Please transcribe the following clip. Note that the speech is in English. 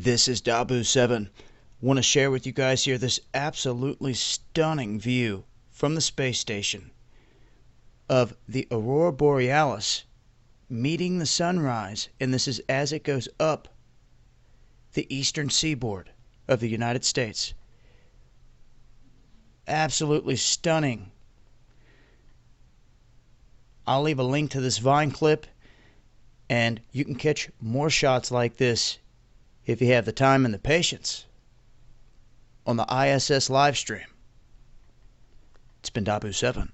This is Dabu7. Want to share with you guys here this absolutely stunning view from the space station of the aurora borealis meeting the sunrise, and this is as it goes up the eastern seaboard of the United States. Absolutely stunning. I'll leave a link to this Vine clip, and you can catch more shots like this if you have the time and the patience on the ISS live stream. It's been Dabu 7.